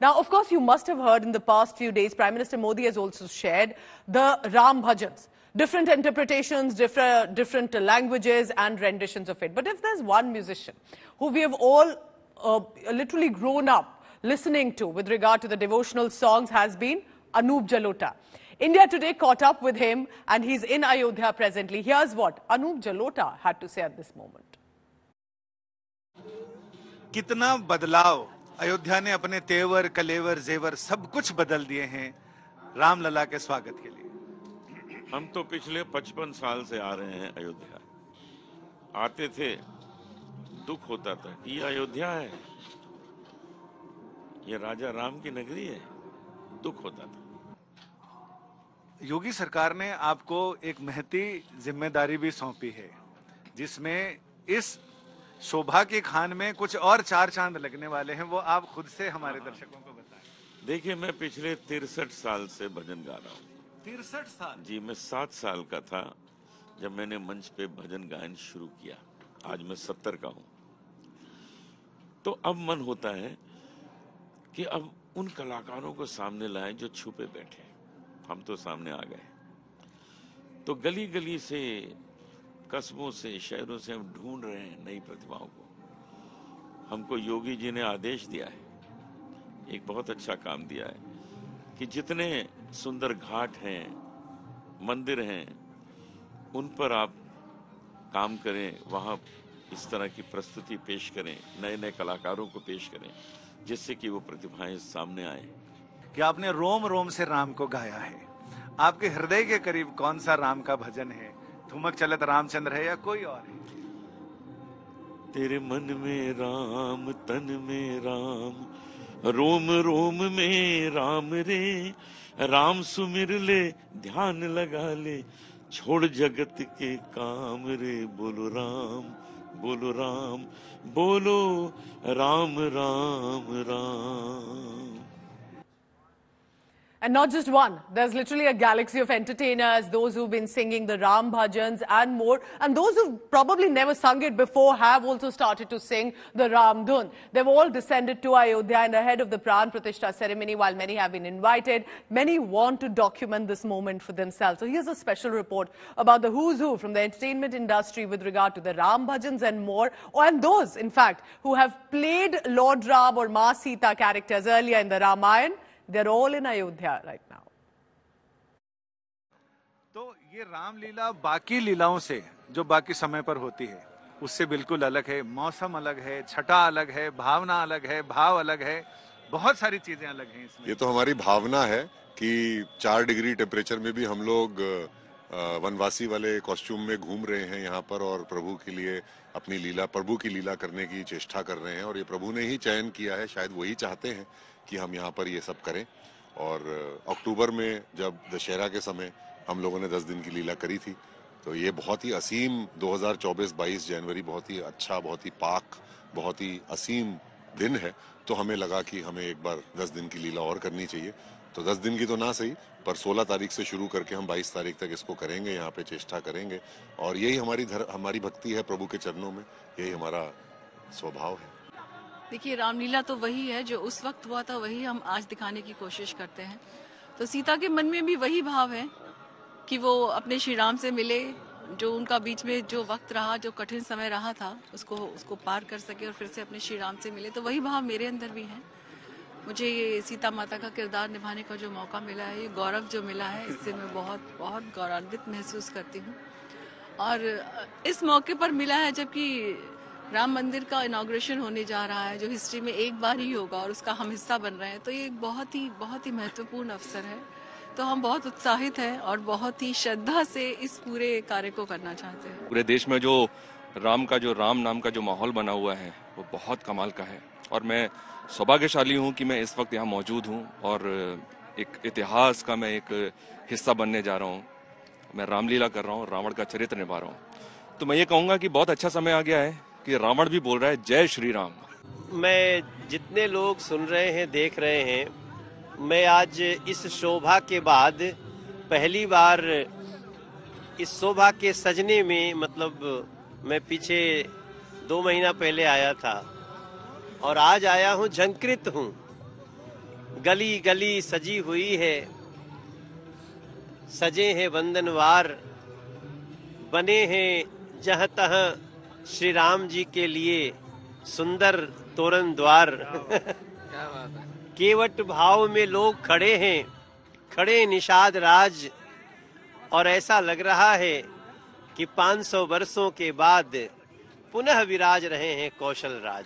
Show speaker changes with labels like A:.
A: Now, of course, you must have heard in the past few days, Prime Minister Modi has also shared the Ram Bhajans. Different interpretations, different, different languages and renditions of it. But if there's one musician who we have all uh, literally grown up listening to with regard to the devotional songs has been Anup Jalota. India today caught up with him and he's in Ayodhya presently. Here's what Anup Jalota had to say at this moment.
B: कितना बदलाव अयोध्या ने अपने तेवर कलेवर जेवर सब कुछ बदल दिए हैं। रामलला के स्वागत के लिए।
C: हम तो पिछले 55 साल से आ रहे हैं अयोध्या। आते थे दुख होता था कि ये अयोध्या है। ये राजा राम की नगरी है दुख होता था।
B: योगी सरकार ने आपको एक महती ज़िम्मेदारी भी सौंपी है जिसमें इस शोभा के खान में कुछ और चार चाँद लगने वाले हैं वो आप खुद से हमारे दर्शकों को बताएँ।
C: देखिए मैं पिछले तिरसठ साल से भजन गा रहा हूँ।
B: तिरसठ साल?
C: जी मैं सात साल का था जब मैंने मंच पे भजन गायन शुरू किया। आज मैं सत्तर का हूँ। तो अब मन होता है कि अब उन कलाकारों को सामने लाए जो छुपे बैठे हम तो सामने आ गए तो गली गली से कस्बों से, शहरों से हम ढूंढ रहे हैं नई प्रतिभाओं को। हमको योगी जी ने आदेश दिया है, एक बहुत अच्छा काम दिया है, कि जितने सुंदर घाट हैं, मंदिर हैं, उन पर आप काम करें, वहाँ इस तरह की प्रस्तुति पेश करें नए नए कलाकारों को पेश करें, जिससे कि वो प्रतिभाएँ सामने आए।
B: कि आपने रोम रोम से राम को गाया है। आपके हृदय के करीब कौन सा राम का भजन है? ठुमक चलत रामचंद्र है या कोई और है?
C: तेरे मन में राम, तन में राम, रोम रोम में राम रे। राम सुमिर ले, ध्यान लगा ले, छोड़ जगत के काम रे। बोलो राम बोलो राम बोलो Ram Ram Ram.
A: And not just one. There's literally a galaxy of entertainers, those who've been singing the Ram Bhajans and more. And those who've probably never sung it before have also started to sing the Ram Dhun. They've all descended to Ayodhya and ahead of the Pran Pratishtha ceremony, while many have been invited, many want to document this moment for themselves. So here's a special report about the who's who from the entertainment industry with regard to the Ram Bhajans and more, and those, in fact, who have played Lord Ram or Ma Sita characters earlier in the Ramayana they're all in Ayodhya right now.
B: तो ये रामलीला बाकी लीलाओं से जो बाकी समय पर होती है उससे बिल्कुल अलग है। मौसम अलग है छटा अलग है भावना अलग है भाव अलग है। बहुत सारी चीज़ें अलग हैं इसमें।
D: ये तो हमारी भावना है कि चार डिग्री टेम्परेचर में भी हम लोग वनवासी वाले कॉस्ट्यूम में घूम रहे हैं यहाँ पर और प्रभु के लिए अपनी लीला प्रभु की लीला करने की चेष्टा कर रहे हैं। और ये प्रभु ने ही चयन किया है शायद वही चाहते हैं। कि हम यहाँ पर ये सब करें। और अक्टूबर में जब दशहरा के समय हम लोगों ने 10 दिन की लीला करी थी तो ये बहुत ही असीम 2024-22 जनवरी बहुत ही अच्छा बहुत ही पाक बहुत ही असीम दिन है। तो हमें लगा कि हमें एक बार 10 दिन की लीला और करनी चाहिए। तो 10 दिन की तो ना सही पर 16 तारीख से शुरू करके हम 22 तारीख तक इसको करेंगे यहाँ पे चेष्टा करेंगे। और यही हमारी धर, हमारी भक्ति है प्रभु के चरणों में यही हमारा स्वभाव है।
E: देखिए, रामलीला तो वही है जो उस वक्त हुआ था, वही हम आज दिखाने की कोशिश करते हैं। तो सीता के मन में भी वही भाव है कि वो अपने श्री राम से मिले, जो उनका बीच में जो वक्त रहा, जो कठिन समय रहा था, उसको उसको पार कर सके और फिर से अपने श्री राम से मिले। तो वही भाव मेरे अंदर भी है। मुझे ये सीता माता का किरदार निभाने का जो मौका मिला है, ये गौरव जो मिला है, इससे मैं बहुत बहुत गौरवान्वित महसूस करती हूँ। और इस मौके पर मिला है जबकि राम मंदिर का इनाग्रेशन होने जा रहा है, जो हिस्ट्री में एक बार ही होगा और उसका हम हिस्सा बन रहे हैं तो ये बहुत ही बहुत ही महत्वपूर्ण अवसर है। तो हम बहुत उत्साहित हैं और बहुत ही श्रद्धा से इस पूरे कार्य को करना चाहते हैं।
F: पूरे देश में जो राम का, जो राम नाम का जो माहौल बना हुआ है, वो बहुत कमाल का है। और मैं सौभाग्यशाली हूँ कि मैं इस वक्त यहाँ मौजूद हूँ और एक इतिहास का मैं एक हिस्सा बनने जा रहा हूँ। मैं रामलीला कर रहा हूँ रावण का चरित्र निभा रहा हूँ। तो मैं ये कहूँगा कि बहुत अच्छा समय आ गया है। कि रावण भी बोल रहा है, जय श्री राम.
G: मैं जितने लोग सुन रहे हैं, देख रहे हैं, मैं आज इस शोभा के बाद पहली बार इस शोभा के सजने में मतलब मैं पीछे दो महीना पहले आया था और आज आया हूँ, झंकृत हूँ। गली गली सजी हुई है, सजे हैं बंधनवार, बने हैं जहाँ तहां श्री राम जी के लिए सुंदर तोरण द्वार। केवट भाव में लोग खड़े हैं खड़े निषाद राज। और ऐसा लग रहा है कि 500 वर्षों के बाद पुनः विराज रहे हैं कौशल राज।